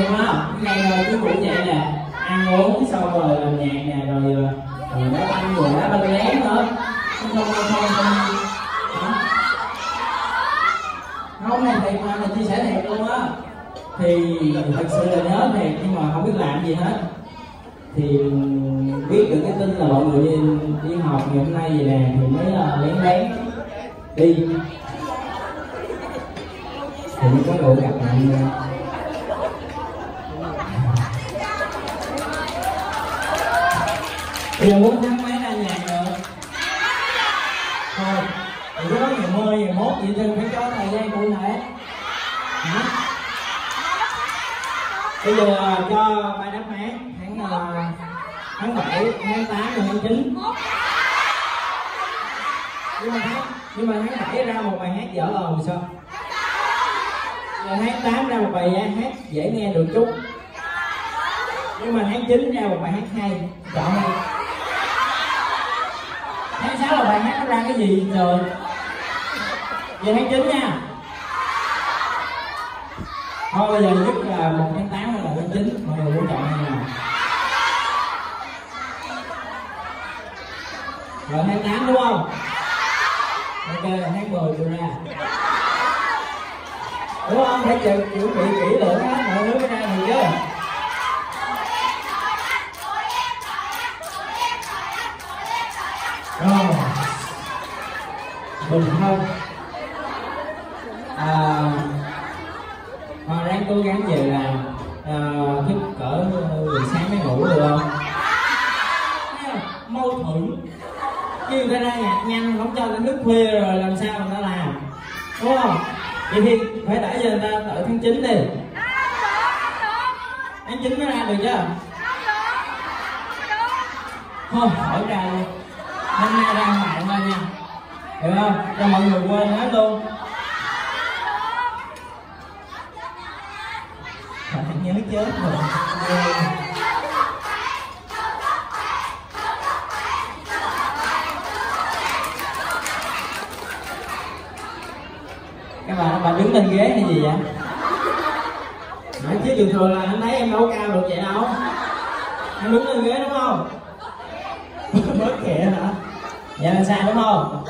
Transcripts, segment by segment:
Đúng không? Cái này rồi cái ngủ vậy nè. Ăn uống xong rồi làm nhạc nè Rồi ờ, ờ, rồi đá banh rồi đá banh lén nữa. Không không không không. Không Không này thiệt mà mình chia sẻ thiệt luôn á. Thì thật sự là nhớ thiệt nhưng mà không biết làm gì hết. Thì biết được cái tin là mọi người đi, đi học ngày hôm nay vậy nè Thì mới là lén lén đi. Thì mới có đủ gặp mọi giờ muốn thắng mấy ra nhà nữa Thôi Đừng có nói ngày mười, ngày mốt vậy thôi phải cho thời gian cụ thể Hả? Bây giờ à, cho ba đáp án tháng ờ, tháng bảy tháng tám và tháng chín. Nhưng mà tháng nhưng mà tháng bảy ra một bài hát dở ồn sao? Giờ tháng 8 ra một bài hát dễ nghe được chút. Nhưng mà tháng 9 ra một bài hát hay chọn hay là bạn hát nó ra cái gì? Trời. Về tháng 9 nha. Thôi bây giờ nhất là một tháng 8 hay là tháng 9 mọi người muốn chọn như nào rồi tháng 8 đúng không? Ok tháng 10 tôi ra. Đúng không? Phải chuẩn chuẩn bị kỹ lưỡng á, mọi người mới ra được chứ. Rồi bình hơn à, họ ráng cố gắng về là à, thức cỡ ờ, buổi sáng mới ngủ được không? Mâu thuẫn. Kêu người ta ra nhạc nhanh không cho đến nước khuya rồi làm sao người ta làm. Đúng không? Vậy thì phải đợi giờ người ta đợi tháng 9 đi. Tháng 9 mới ra được chứ? Thôi khỏi ra luôn. Hôm nay ra ngoài thôi nha hiểu không cho mọi người quên hết luôn phải nhớ chết rồi các bạn bạn đứng lên ghế hay gì vậy Nãy chứ thường thường là anh thấy em đâu cao được vậy đâu Em đứng lên ghế đúng không? Bớt kệ hả? Dạ là sao đúng không?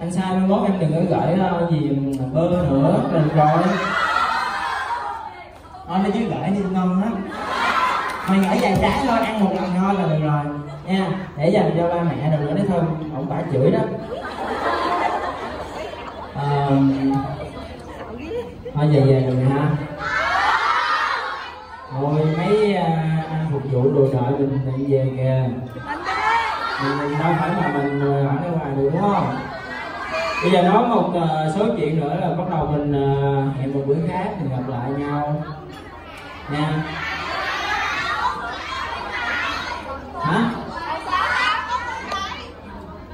Anh sai mai mốt em đừng có gửi ờ, gì ừ, bơ nữa rồi rồi Thôi nó chứ gửi đi ngon lắm. Mày gửi vài trái thôi, ăn một lần thôi là được rồi. Nha, để dành cho ba mẹ đừng có nói thôi, ông phải chửi đó. À, thôi về về rồi ha thôi mấy ờ, anh phục vụ đồ đợi mình mình về kìa. Mình, đâu phải mà mình à, ở đây ngoài được đúng không? Bây giờ nói một ờ, số chuyện nữa là bắt đầu mình ờ, hẹn một bữa khác mình gặp lại nhau. Nha. Hả?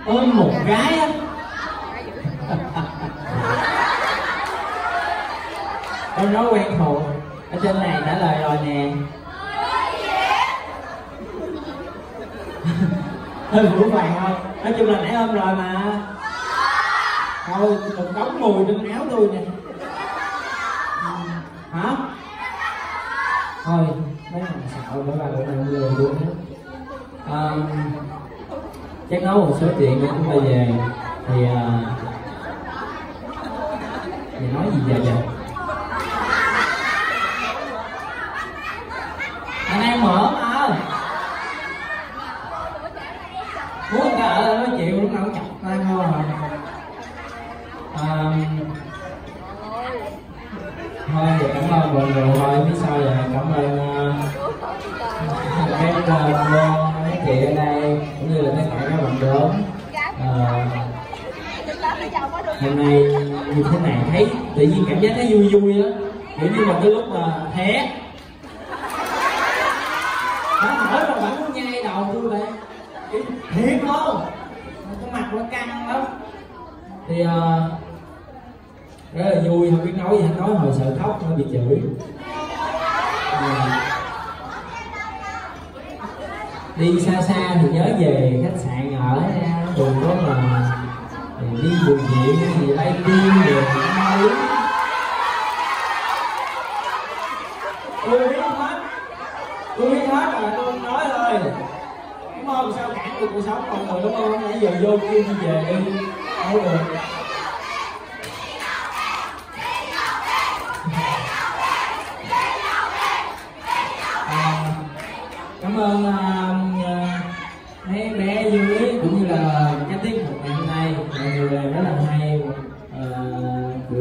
Ôm một gái á. Em nói quen thuộc, Ở trên này trả lời rồi nè. Hơi vũ vàng thôi. Nói chung là nãy ôm rồi mà. Thôi một đống mùi trên áo tôi nè. Ừ, hả? Thôi mấy thằng xạo mấy là tụi này lừa luôn á. À, Chắc nói một số chuyện để chúng ta về. Thì à, Thì nói gì vậy vậy? anh em mở mà. Muốn cả ở nói chuyện lúc nào cũng chặt tay ngon rồi à, thôi thì cảm ơn mọi người thôi phía sau là cảm ơn uh, các uh, cô mấy chị ở đây cũng như là tất cả các bạn lớn uh, hôm nay như thế này thấy tự nhiên cảm giác nó vui vui á. Kiểu như là cái lúc mà hé. Nó hỏi mà bạn muốn nhai đầu tôi vậy? Thiệt không? Cái mặt nó căng lắm. Thì uh, rất là vui không biết nói gì hết. Nói hồi sợ khóc nó bị chửi. À, đi xa xa thì nhớ về khách sạn ở nha đừng có mà thì đi bùi viện thì ai đi được ai tôi biết hết tôi biết hết rồi tôi nói thôi đúng không? Sao cản được cuộc sống mọi người, đúng không? Nãy giờ vô kia đi về đi. Đâu được.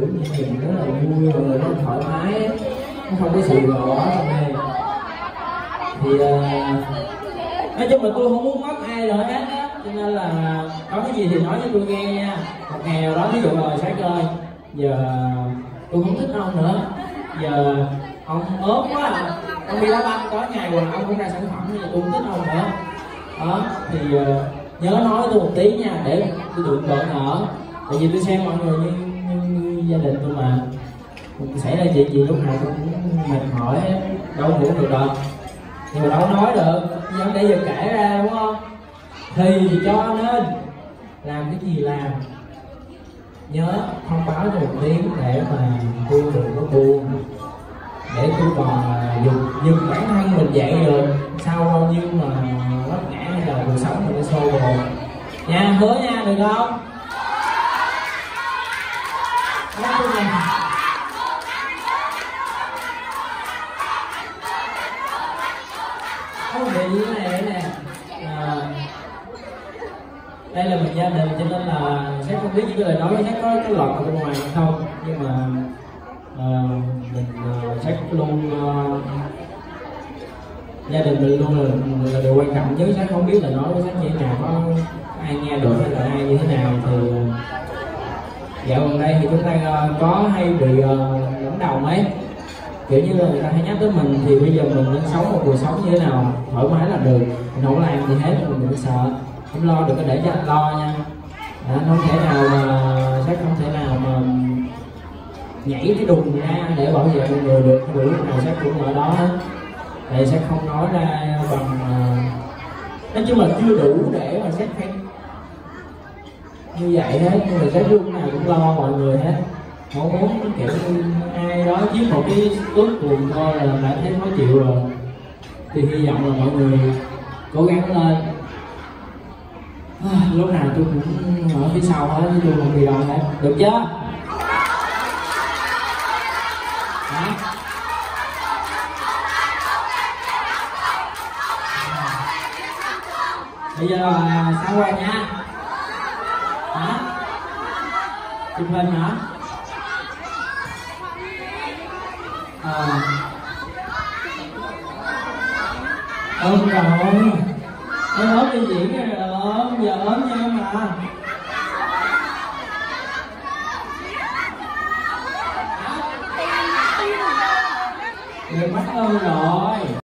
Uh, như nhìn rất là vui mọi người rất là thoải mái nó không có sự gò trong đây. Thì uh, nói chung là tôi không muốn mất ai rồi hết á. Cho nên là có cái gì thì nói cho tôi nghe nha. Một ngày nào đó ví dụ rồi sáng ơi giờ tôi không thích ông nữa. Giờ ông ốm quá à. ông đi đá banh có ngày rồi ông không ra sản phẩm thì tôi không thích ông nữa. Đó thì uh, nhớ nói tôi một tí nha để tôi được bỡ ngỡ tại vì tôi xem mọi người như gia đình tôi mà. Xảy ra chuyện gì lúc nào tôi cũng mệt mỏi đâu ngủ được đâu. Nhưng mà đâu nói được nhưng để giờ kể ra, đúng không? Thì cho nên, làm cái gì làm. Nhớ thông báo cho một tiếng để mà tôi đừng có buồn. Để tôi còn dùng dùng bản thân mình dậy được sau bao nhiêu mà vấp ngã hay là cuộc sống mình nó xô bồ nha, hứa nha, được không nói tôi nè có việc như thế này nè à, đây là một gia đình cho nên là sẽ không biết những cái lời nói sẽ có cái lọt ở bên ngoài hay không. Nhưng mà uh, mình ờ, uh, sẽ luôn uh, gia đình mình luôn là, là điều quan trọng. Chứ sẽ không biết là nói với sách như thế nào có ai nghe được hay là ai như thế nào thì dạo gần đây thì chúng ta uh, có hay bị uh, lẫn đầu mấy. Kiểu như là người ta hay nhắc tới mình thì bây giờ mình nên sống một cuộc sống như thế nào thoải mái là được mình không làm gì hết mình đừng sợ không lo được có để cho anh lo nha. À, không thể nào mà sẽ không thể nào mà nhảy cái đùng ra để bảo vệ mọi người được. Buổi lúc nào sẽ cũng ở đó thì sẽ không nói ra bằng à, nói chung là chưa đủ để mà xét khen. Như vậy hết nhưng mà sẽ lúc nào cũng lo mọi người hết. Không muốn kiểu ai đó chiếm một cái ước cuồng thôi là đã thấy khó chịu rồi. Thì hy vọng là mọi người cố gắng lên. À, lúc nào tôi cũng ở phía sau hết, chứ tôi không bị động hết. Được chưa? Hả? bây giờ là sáng qua nha? Hả? Chụp hình hả? À. Ôm rồi em ốm đi diễn rồi ốm giờ ốm nha mà Được mắt ơn rồi.